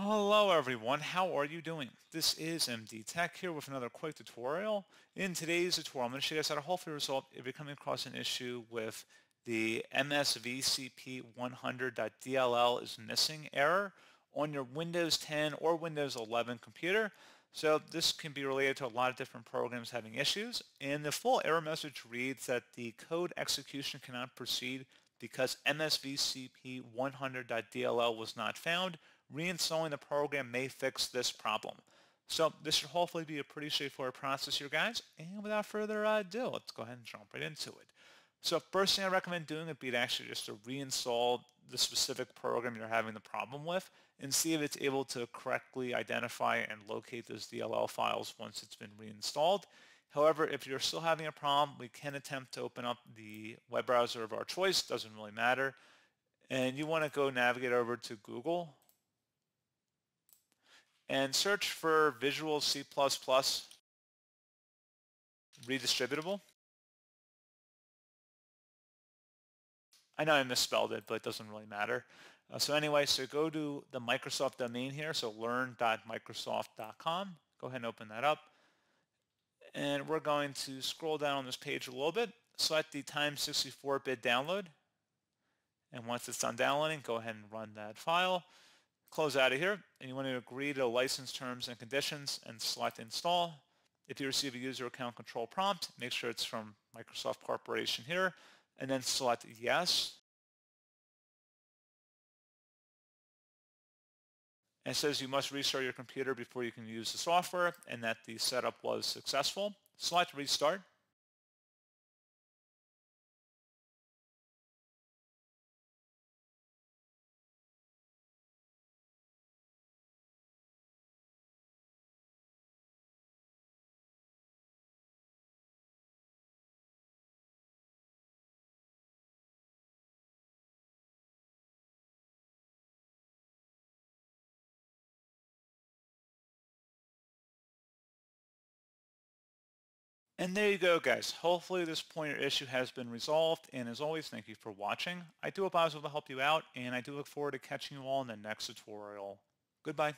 Hello everyone, how are you doing? This is MD Tech here with another quick tutorial. In today's tutorial, I'm going to show you guys how to hopefully resolve if you're coming across an issue with the MSVCP100.dll is missing error on your Windows 10 or Windows 11 computer. So this can be related to a lot of different programs having issues. And the full error message reads that the code execution cannot proceed because MSVCP100.dll was not found reinstalling the program may fix this problem. So this should hopefully be a pretty straightforward process here, guys. And without further ado, let's go ahead and jump right into it. So first thing I recommend doing would be to actually just to reinstall the specific program you're having the problem with and see if it's able to correctly identify and locate those DLL files once it's been reinstalled. However, if you're still having a problem, we can attempt to open up the web browser of our choice, doesn't really matter. And you want to go navigate over to Google and search for Visual C++ redistributable. I know I misspelled it, but it doesn't really matter. Uh, so anyway, so go to the Microsoft domain here, so learn.microsoft.com. Go ahead and open that up. And we're going to scroll down on this page a little bit, select the Times 64-bit download. And once it's done downloading, go ahead and run that file close out of here and you want to agree to license terms and conditions and select install. If you receive a user account control prompt, make sure it's from Microsoft Corporation here and then select yes. And it says you must restart your computer before you can use the software and that the setup was successful. Select restart. And there you go, guys. Hopefully this pointer issue has been resolved. And as always, thank you for watching. I do hope I was able to help you out, and I do look forward to catching you all in the next tutorial. Goodbye.